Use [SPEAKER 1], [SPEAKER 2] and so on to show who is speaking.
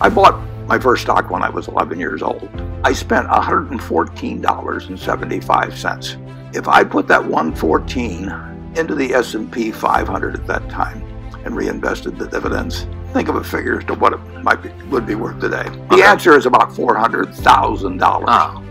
[SPEAKER 1] I bought my first stock when I was 11 years old. I spent $114.75. If I put that 114 into the S&P 500 at that time and reinvested the dividends, think of a figure as to what it might be, would be worth today. The
[SPEAKER 2] Okay.
[SPEAKER 1] answer is about $400,000.